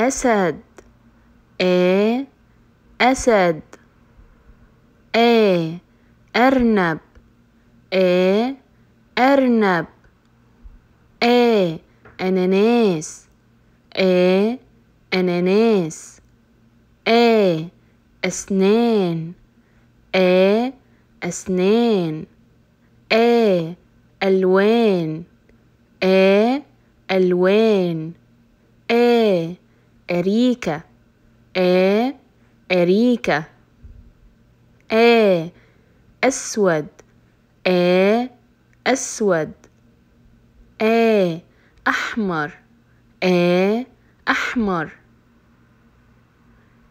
أسد. A أسد. A أرنب. A أرنب. A أناناس. A أناناس. A أسنان. A أسنان. A ألوان. A ألوان. A أريكة. A أريكة. A أسود. A أسود. A أحمر. A أحمر.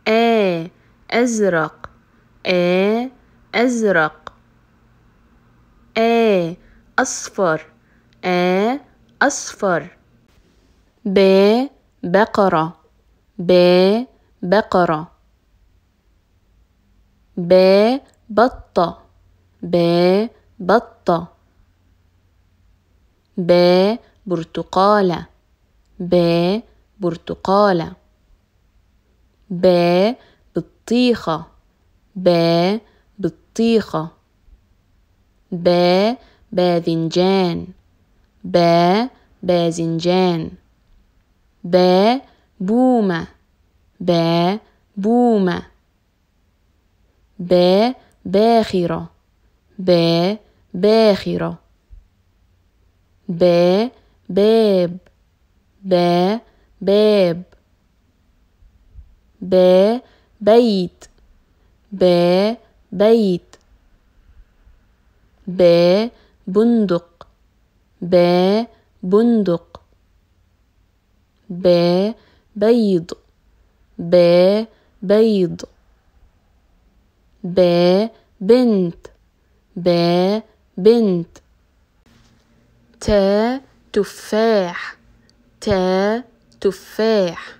A أزرق. A أزرق. A أصفر. A أصفر. ب بقرة. ب بقرة. ب بطة ب بطة ب برتقالة. ب بطيخة. ب بطيخة. ب باذنجان. ب باذنجان. ب بومة. ب بومة. ب باخرة. ب باخرة. ب باب. ب باب. ب بيت. ب بيت. ب بندق. ب بندق. ب بيض. ب بيض. ب بنت. ب بنت. ت تفاح. ت تفاح.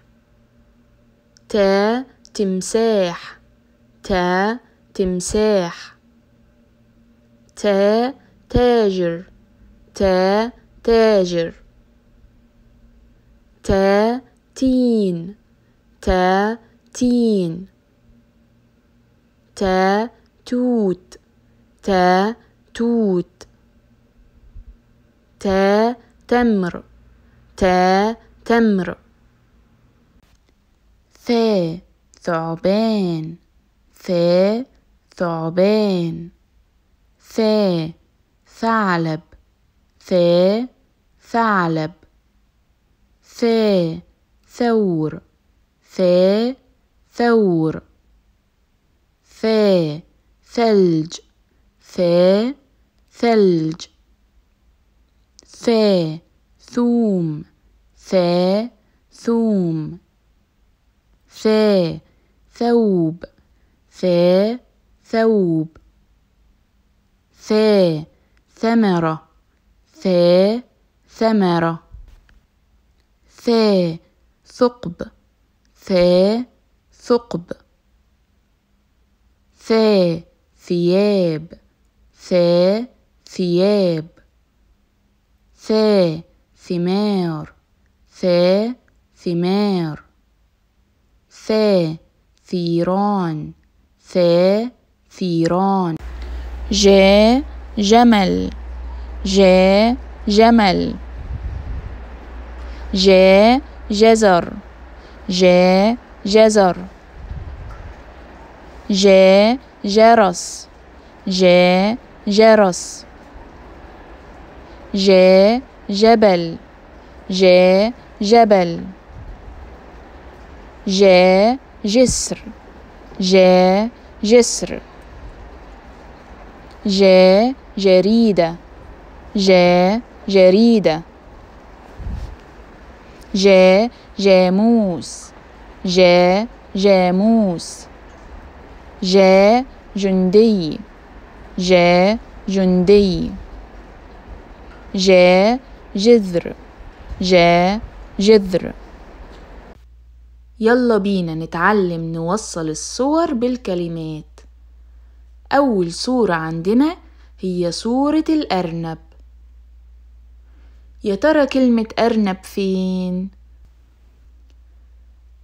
ت تمساح. ت تمساح. ت تاجر. ت تاجر. ت تين. ت تين. ت توت. ت توت. ت تمر. ت تمر. ث ثعبان. ث ثعبان. ث ثعلب. ث ثعلب. ث ثور. ث ثور. ث ثلج. ث ثلج. ث ثوم. ث ثوم. ث ثوب. ث ثوب. ث ثمرة. ث ثمرة. ث ثقب. ث ثقب. ث ثياب. ث ثياب. ث ثمار. ث ثمار. ث ثيران. ث ثيران. ج جمل. ج جمل. ج جزر. ج جزر. ج جرس. ج جرس. ج جبل. ج جبل. ج جسر. ج جسر. ج جريدة. ج جريدة. ج جاموس ج جاموس ج جندي ج جندي ج جذر ج جذر يلا بينا نتعلم نوصل الصور بالكلمات. أول صورة عندنا هي صورة الأرنب. يا ترى كلمة أرنب فين؟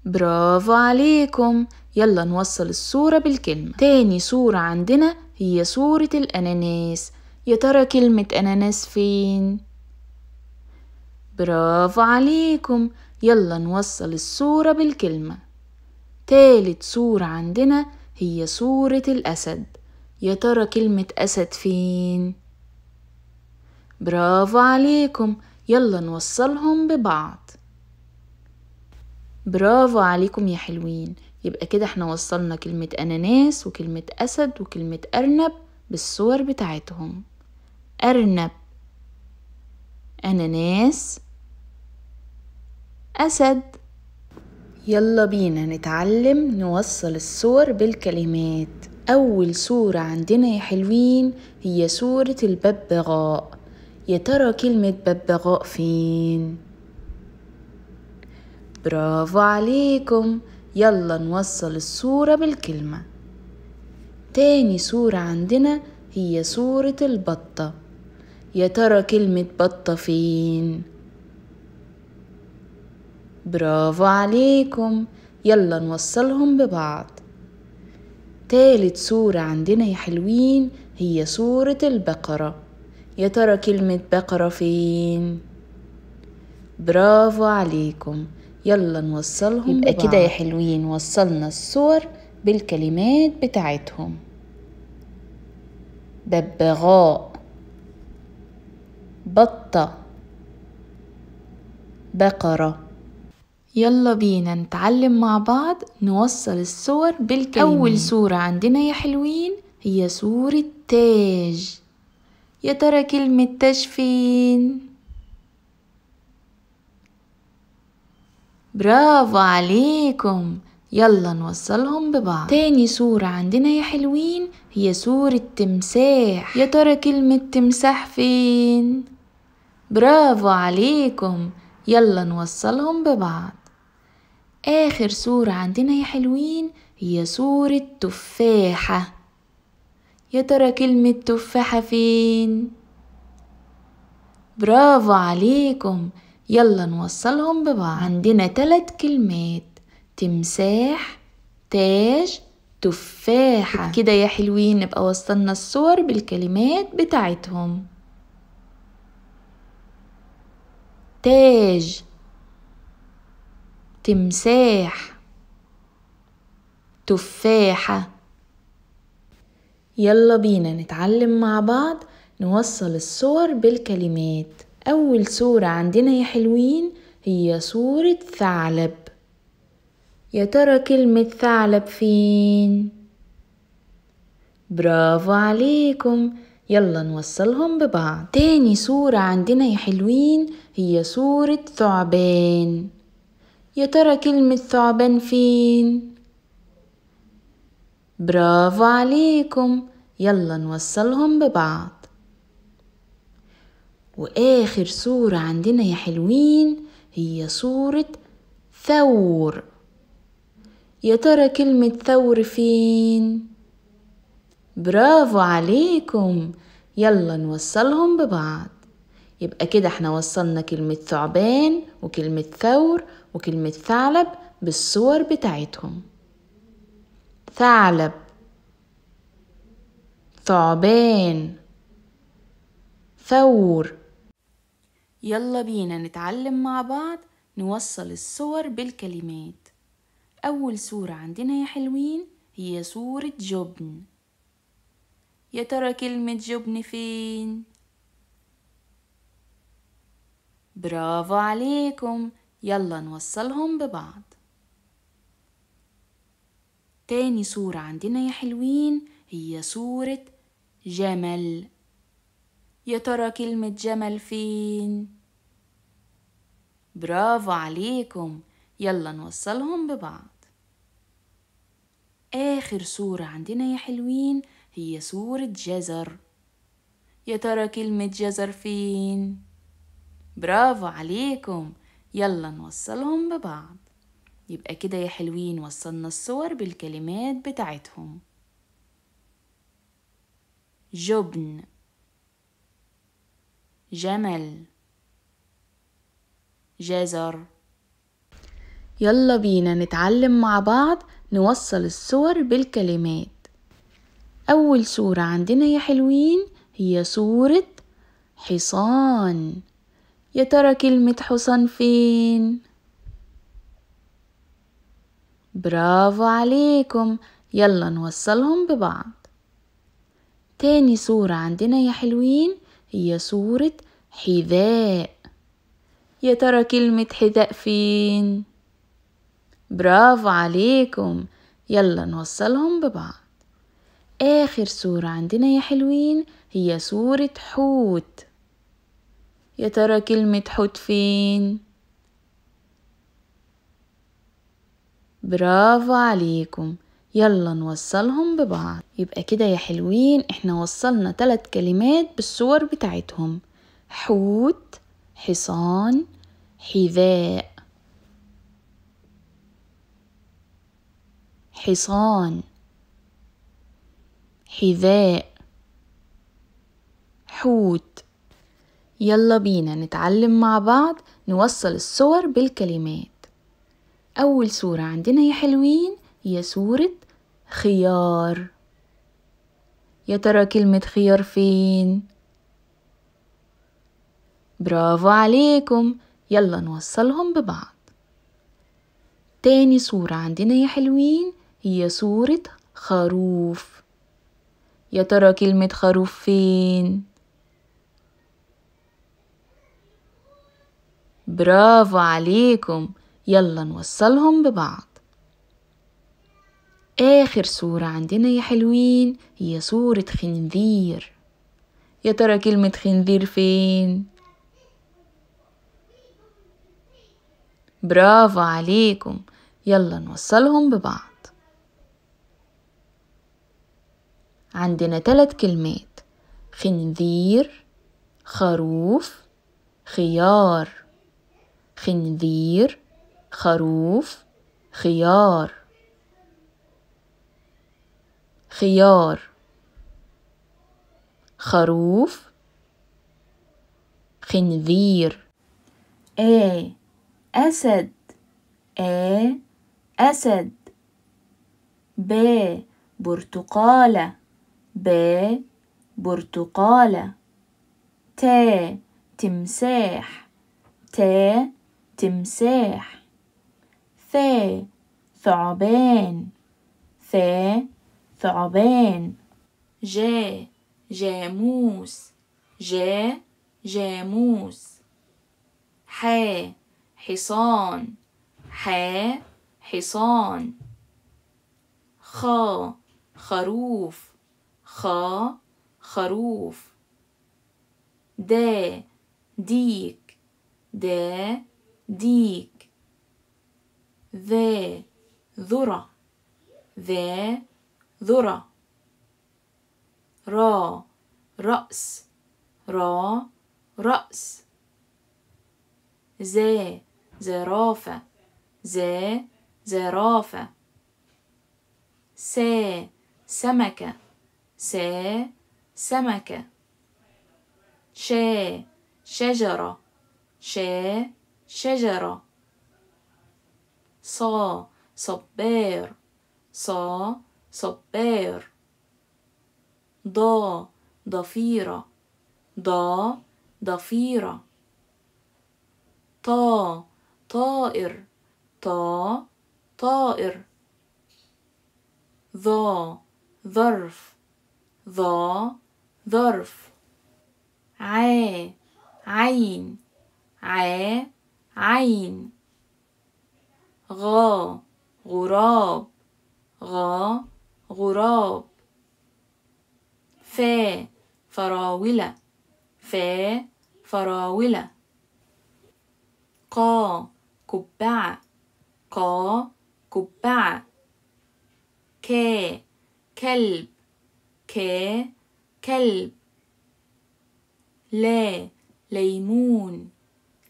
برافو عليكم يلا نوصل الصورة بالكلمة تاني صورة عندنا هي صورة الأناناس يا ترى كلمة أناناس فين؟ برافو عليكم يلا نوصل الصورة بالكلمة تالت صورة عندنا هي صورة الأسد يا ترى كلمة أسد فين؟ برافو عليكم. يلا نوصلهم ببعض. برافو عليكم يا حلوين. يبقى كده إحنا وصلنا كلمة أناناس وكلمة أسد وكلمة أرنب بالصور بتاعتهم. أرنب. أناناس. أسد. يلا بينا نتعلم نوصل الصور بالكلمات. أول صورة عندنا يا حلوين هي صورة الببغاء. يا ترى كلمة ببغاء فين؟ برافو عليكم. يلا نوصل الصورة بالكلمة. تاني صورة عندنا هي صورة البطة. يا ترى كلمة بطة فين؟ برافو عليكم. يلا نوصلهم ببعض. تالت صورة عندنا يا حلوين هي صورة البقرة. يا ترى كلمة بقرة فين؟ برافو عليكم. يلا نوصلهم يبقى كده يا حلوين وصلنا الصور بالكلمات بتاعتهم. ببغاء بطة بقرة. يلا بينا نتعلم مع بعض نوصل الصور بالكلمات أول صورة عندنا يا حلوين هي صورة تاج. يا ترى كلمة تاج فين؟ برافو عليكم. يلا نوصلهم ببعض. تاني صورة عندنا يا حلوين هي صورة تمساح. يا ترى كلمة تمساح فين؟ برافو عليكم. يلا نوصلهم ببعض. آخر صورة عندنا يا حلوين هي صورة تفاحة. يا ترى كلمة تفاحة فين؟ برافو عليكم. يلا نوصلهم ببعض. عندنا تلات كلمات. تمساح تاج تفاحة. كده يا حلوين نبقى وصلنا الصور بالكلمات بتاعتهم. تاج. تمساح. تفاحة. يلا بينا نتعلم مع بعض نوصل الصور بالكلمات. أول صورة عندنا يا حلوين هي صورة ثعلب. يا ترى كلمة ثعلب فين؟ برافو عليكم. يلا نوصلهم ببعض. تاني صورة عندنا يا حلوين هي صورة ثعبان. يا ترى كلمة ثعبان فين؟ برافو عليكم. يلا نوصلهم ببعض. وآخر صورة عندنا يا حلوين هي صورة ثور. يا ترى كلمة ثور فين؟ برافو عليكم. يلا نوصلهم ببعض. يبقى كده إحنا وصلنا كلمة ثعبان وكلمة ثور وكلمة ثعلب بالصور بتاعتهم. ثعلب ثعبان ثور. يلا بينا نتعلم مع بعض نوصل الصور بالكلمات. أول صورة عندنا يا حلوين هي صورة جبن. يا ترى كلمة جبن فين؟ برافو عليكم. يلا نوصلهم ببعض. تاني صورة عندنا يا حلوين هي صورة جمل. يا ترى كلمة جمل فين؟ برافو عليكم. يلا نوصلهم ببعض. آخر صورة عندنا يا حلوين هي صورة جزر. يا ترى كلمة جزر فين؟ برافو عليكم. يلا نوصلهم ببعض. يبقى كده يا حلوين وصلنا الصور بالكلمات بتاعتهم. جبن. جمل. جزر. يلا بينا نتعلم مع بعض نوصل الصور بالكلمات. أول صورة عندنا يا حلوين هي صورة حصان. يا ترى كلمة حصان فين؟ برافو عليكم. يلا نوصلهم ببعض. تاني صورة عندنا يا حلوين هي صورة حذاء. يا ترى كلمة حذاء فين؟ برافو عليكم. يلا نوصلهم ببعض. آخر صورة عندنا يا حلوين هي صورة حوت. يا ترى كلمة حوت فين؟ برافو عليكم. يلا نوصلهم ببعض. يبقى كده يا حلوين إحنا وصلنا ثلاث كلمات بالصور بتاعتهم. حوت حصان حذاء. حصان حذاء. حوت. يلا بينا نتعلم مع بعض نوصل الصور بالكلمات. أول صورة عندنا يا حلوين هي صورة خيار. يا ترى كلمة خيار فين؟ برافو عليكم. يلا نوصلهم ببعض. تاني صورة عندنا يا حلوين هي صورة خروف. يا ترى كلمة خروف فين؟ برافو عليكم. يلا نوصلهم ببعض. آخر صورة عندنا يا حلوين هي صورة خنزير. يا ترى كلمة خنزير فين؟ برافو عليكم. يلا نوصلهم ببعض. عندنا ثلاث كلمات. خنزير خروف خيار. خنزير خروف خيار. خيار. خروف. خنزير. A أسد. A أسد. ب برتقالة. ب برتقالة. ت تمساح. ت تمساح. ث ثعبان ث ثعبان ج جاموس ج جاموس ح حصان. ح حصان. خ خروف. خ خروف. د ديك د ديك ذا ذرة ذا ذرة را. رأس. را. رأس. ز زرافة ز زرافة س سمكة س سمكة ش شجرة. ش شجرة. ص صبار ص صبار ض ضفيرة. ض ضفيرة. ط طائر. ط طائر. ظ ظرف. ظ ظرف. ع عين. ع عين. غا غراب. غا غراب. ف فراولة. ف فراولة. قا قبعة قا قبعة ك كلب. ك كلب. لا ليمون.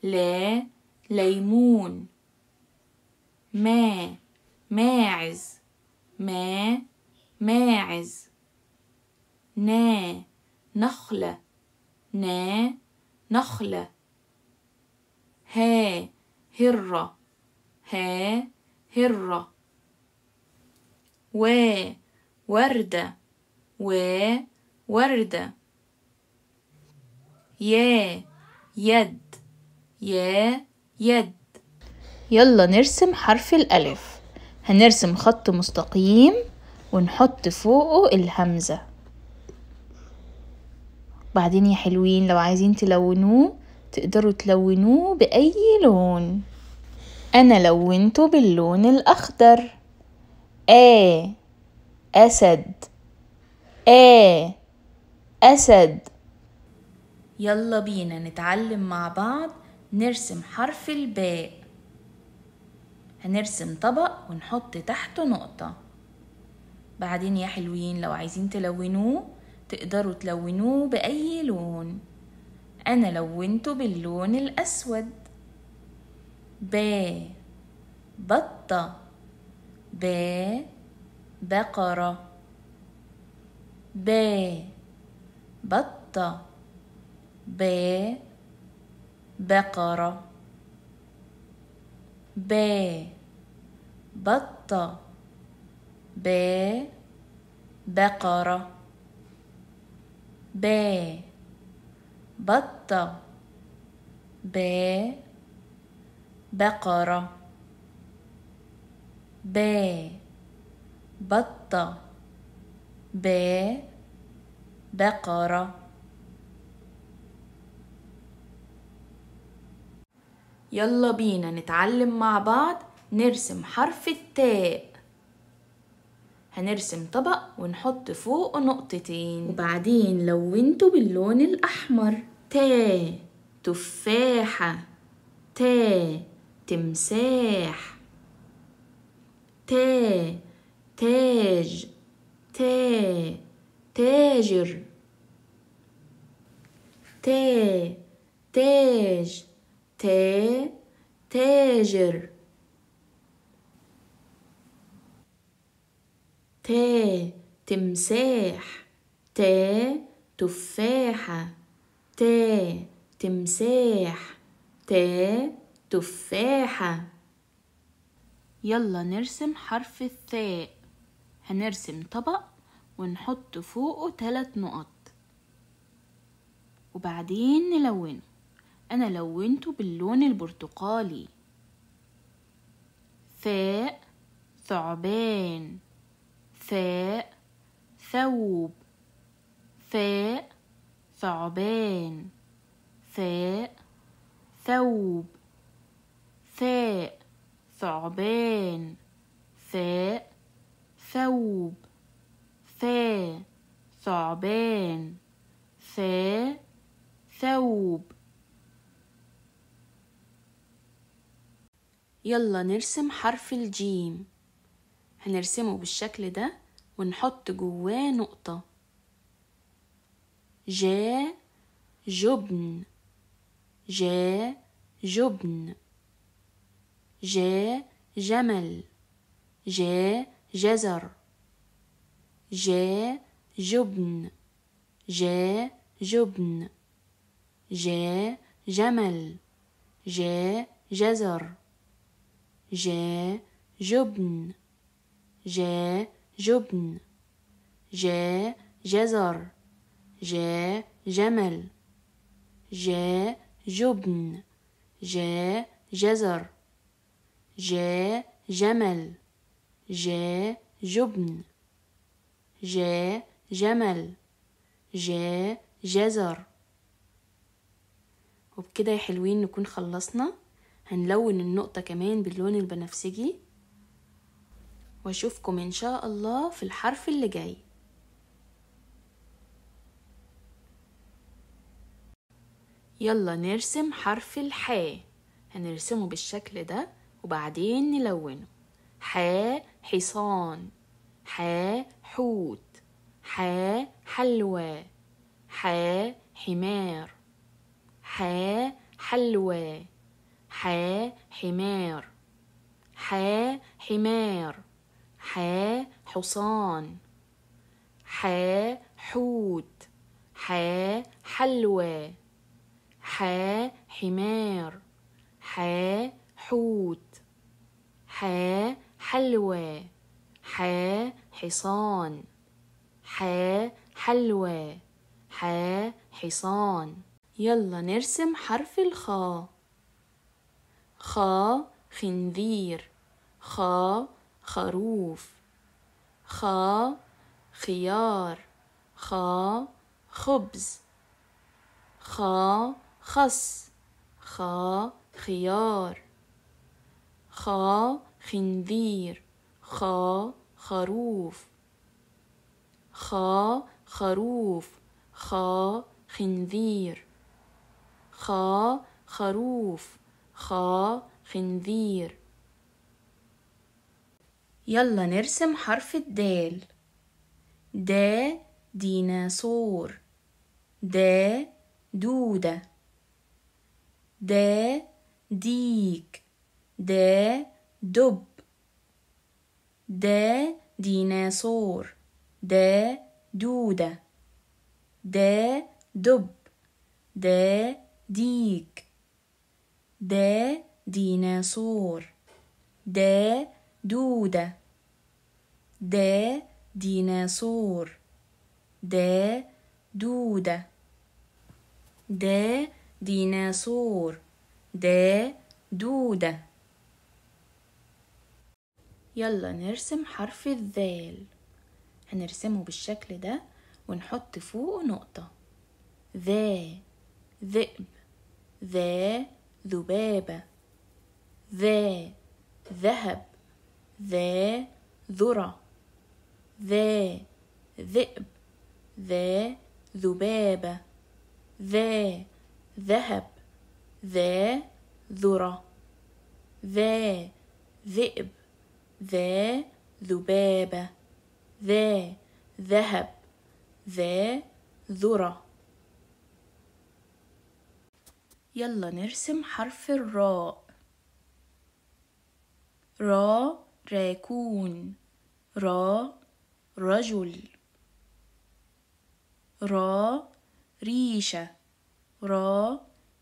لا ليمون. ما ماعز ما ماعز. نا نخلة نا نخلة ها هرة ها هرة و وردة و وردة يا يد. يا يد. يلا نرسم حرف الألف. هنرسم خط مستقيم ونحط فوقه الهمزة. بعدين يا حلوين لو عايزين تلونوه تقدروا تلونوه بأي لون. أنا لونته باللون الأخضر. آ أسد. آ أسد. يلا بينا نتعلم مع بعض نرسم حرف الباء. هنرسم طبق ونحط تحته نقطة. بعدين يا حلوين لو عايزين تلونوه تقدروا تلونوه بأي لون. أنا لونته باللون الأسود. با بطة. با بقرة. با بطة. با بقرة. با بطة با بقرة با بطة با بقرة با بطة با بقرة يلا بينا نتعلم مع بعض نرسم حرف التاء. هنرسم طبق ونحط فوقه نقطتين. وبعدين لونته باللون الأحمر. تا تفاحة. تا تمساح. تا تاج. تا تاجر. تا تاج. تا تاجر. تا تمساح. تا تفاحة. تا تمساح. تا تفاحة. يلا نرسم حرف الثاء هنرسم طبق ونحط فوقه ثلاث نقط. وبعدين نلونه أنا لونته باللون البرتقالي. ثاء ثعبان. ثاء ثوب ثاء ثعبان ثاء ثوب ثاء ثعبان ثاء ثوب ثاء ثعبان ثاء ثوب. يلا نرسم حرف الجيم. هنرسمه بالشكل ده ونحط جواه نقطة. جا جبن. جا جبن. جا جمل. جا جزر. جا جبن. جا جبن. جا جمل. جا جزر. جا جبن. جا جبن جا جزر جا جمل جا جبن جا جزر جا جمل جا جبن جا جمل جا جزر. وبكده يا حلوين نكون خلصنا. هنلون النقطة كمان باللون البنفسجي. وأشوفكم إن شاء الله في الحرف اللي جاي. يلا نرسم حرف الحاء هنرسمه بالشكل ده وبعدين نلونه. حاء حصان. حاء حوت. حاء حلوى. حاء حمار. حاء حلوى. حاء حمار. حاء حمار. حاء حصان حاء حوت حاء حلوى حاء حمار حاء حوت حا حلوى حا حصان حا حلوى حا حصان. يلا نرسم حرف الخاء. خا خنذير خا خروف خا خيار خا خبز خا خس خا خيار خا خنذير خا خروف خا خروف خا خنذير خا خروف خا خنذير يلا نرسم حرف الدال. دا ديناصور. دا دودة. دا ديك. دا دب. دا ديناصور. دا دودة. دا دب. دا ديك. دا ديناصور. دا دودة. دا ديناصور. دا دودة. دا ديناصور. دا دودة. يلا نرسم حرف الذال. هنرسمه بالشكل ده ونحط فوقه نقطة. ذا ذئب. ذا ذبابة. ذا ذهب. ذا ذرة ذا ذئب ذا ذبابة ذا ذهب ذا ذرة ذا ذئب ذا ذبابة ذا ذهب ذا ذرة يلا نرسم حرف الراء. را راكون را رجل. را ريشة. را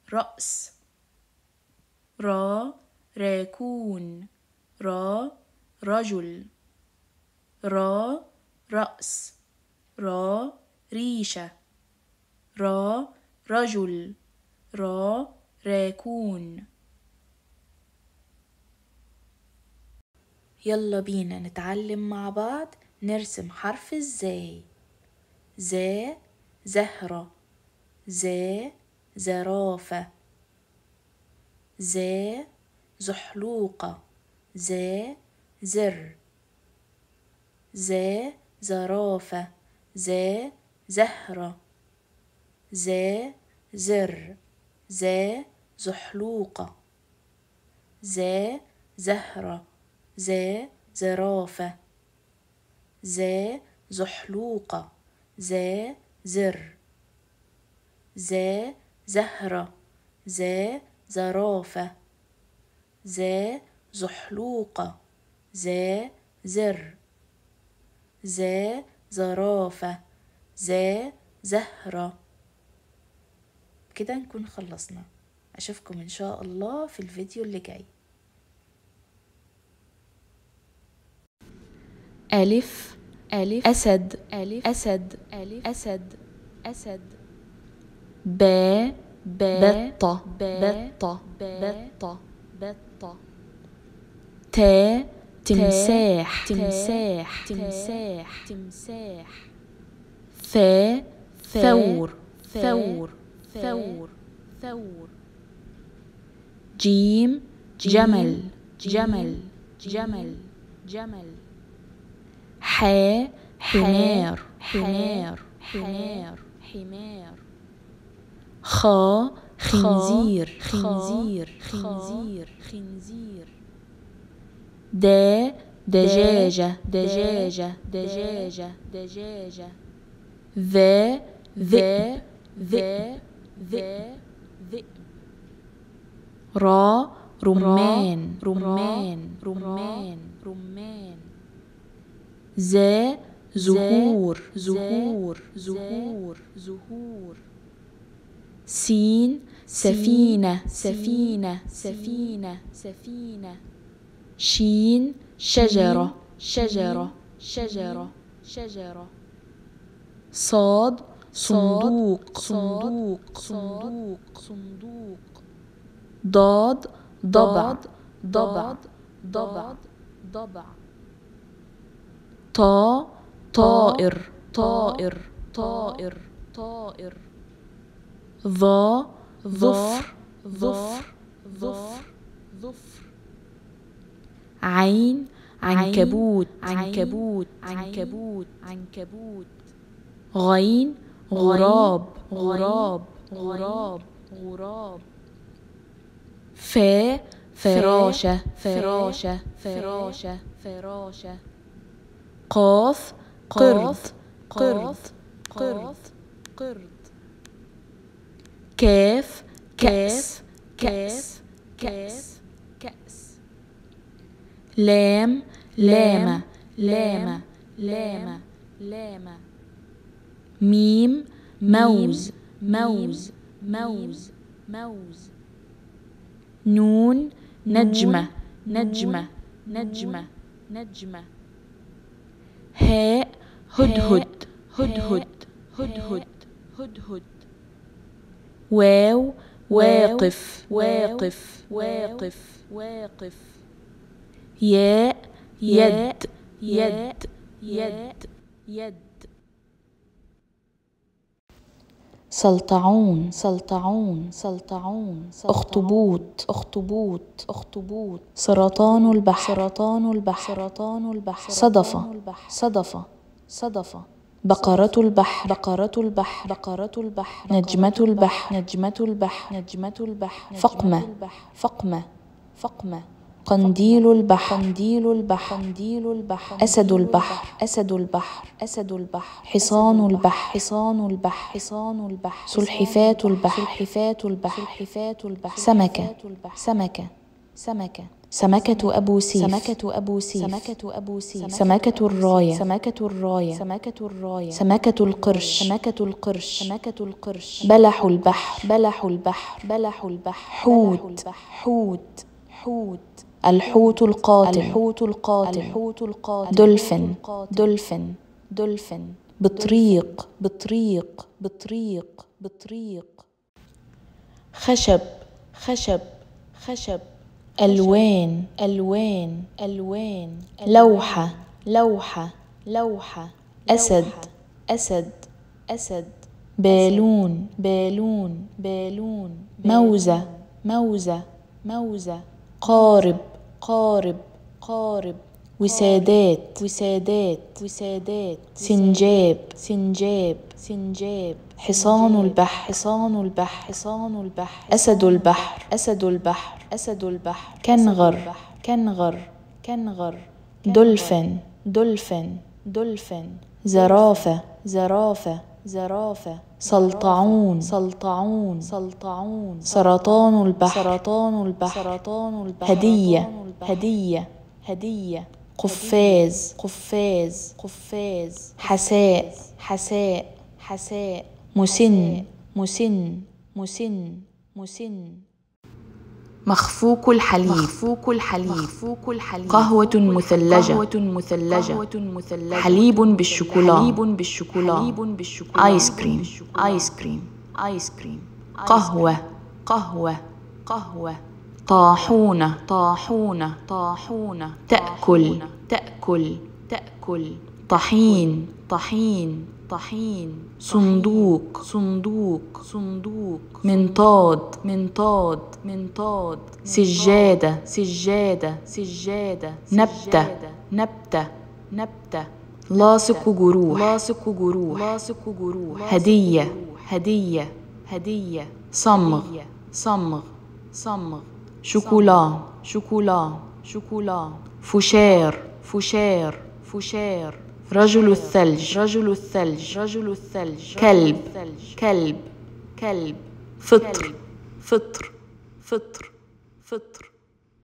رأس. را راكون را رجل. را رأس. را ريشة. را رجل. را راكون يلا بينا نتعلم مع بعض نرسم حرف الزاي زا زهرة. زا زرافة. زا زحلوقة. زا زر. زا زرافة. زا زهرة. زا زر. زا زحلوقة. زا زهرة. زا زرافة زا زحلوقة زا زر زا زهرة زا زرافة زا زحلوقة زا زر زا زرافة زا زهرة كده نكون خلصنا. أشوفكم إن شاء الله في الفيديو اللي جاي. ألف ألف أسد ألف أسد ألف أسد أسد. با بطة بطة بطة بطة تا تمساح تمساح تمساح. تمساح. ثا ثور ثور ثور ثور جيم جمل جمل جمل. جمل. حا حمار حمار حمار. حمار. خا خنزير خنزير خنزير. خنزير. دا دجاجة دجاجة دجاجة. دجاجة. ذا ذئب ذئب ذئب ذئب را رمان رمان رمان رمان ز زهور زهور زهور زهور سين. سفينة. سفينة. سفينة. سفينة. شين. شجرة. شجرة. شجرة. شجرة. صاد. صندوق. صندوق. صندوق صندوق. ضاد. ضبع. ضبع. ضبع. ضبع. طا طائر طائر طائر طائر. ظا ظفر ظفر ظفر ظفر. عين عنكبوت عنكبوت عنكبوت. عنكبوت. غين غراب غراب غراب. غراب. فا فراشة فراشة. فراشة فراشة. قاف قرد قرد قرد قرد. كاف كاف كاف كاف كأس لام لامة لامة لامة لامة ميم موز موز موز موز نون نجمة نجمة نجمة نجمة. هاء هدهد هدهد هدهد هدهد واو واقف واقف واقف. واقف. ياء يد يد. يد يد. سلطعون سلطعون سلطعون أخطبوط. أخطبوط أخطبوط. سرطان البحر. سرطان البحر. سرطان البحر. صدفة. صدفة. صدفة. بقرة البحر. بقرة البحر. بقرة البحر. نجمة البحر. نجمة البحر. نجمة البحر. فقمة. فقمة. فقمة. قنديل البحر. قنديل البحر. قنديل البحر. أسد البحر. أسد البحر. أسد البحر. حصان البحر. حصان البحر. حصان البحر. سلحفاة البحر. سلحفاة البحر. سلحفاة البحر. سمكة. سمكة. سمكة. سمكة أبو سيف. سمكة أبو سيف. سمكة أبو سيف. سمكة الراية. سمكة الراية. سمكة الراية. سمكة القرش. سمكة القرش. سمكة القرش. بلح البحر. بلح البحر. بلح البحر. حوت. حوت. حوت. الحوت القاتل الحوت القاتل الحوت القاتل دولفين دولفين دولفين بطريق. بطريق. بطريق. بطريق. خشب. خشب. خشب. ألوان. ألوان. ألوان. لوحة. لوحة. لوحة. أسد. أسد. أسد. بالون. بالون. بالون. موزة. موزة. موزة. قارب. قارب قارب. وسادات وسادات. وسادات سنجاب سنجاب. سنجاب. حصان البحر. حصان البحر. حصان البحر. أسد البحر. أسد البحر. أسد البحر. كنغر. كنغر. كنغر. دولفين دولفين دولفين زرافة. زرافة. زرافة. سلطعون. سلطعون. سلطعون. سرطان البحر. سرطان البحر. سرطان البحر. هدية. هدية. هدية. قفاز. قفاز. قفاز. حساء. حساء. حساء. مسن. مسن. مسن. مسن. مخفوق الحليب. مخفوق الحليب. مخفوق الحليب. قهوة مثلجة. قهوة مثلجة. قهوة مثلجة. حليب بالشوكولا. حليب بالشوكولا. حليب بالشوكولا. آيس كريم آيس كريم آيس كريم قهوة. قهوة. قهوة. طاحونة. طاحونة. طاحونة. تأكل. تأكل. تأكل. طحين. طحين. طحين. صندوق. صندوق. صندوق. منطاد منطاد منطاد سجادة. سجادة. سجادة. نبتة. نبتة. نبتة. لاصق جروح. لاصق جروح. لاصق جروح. هدية. هدية. هدية. صمغ. صمغ. صمغ. شوكولا. شوكولا. شوكولا. فشار. فشار. فشار. رجل الثلج. رجل الثلج. رجل الثلج. كلب. كلب. كلب. فطر. فطر. فطر. فطر.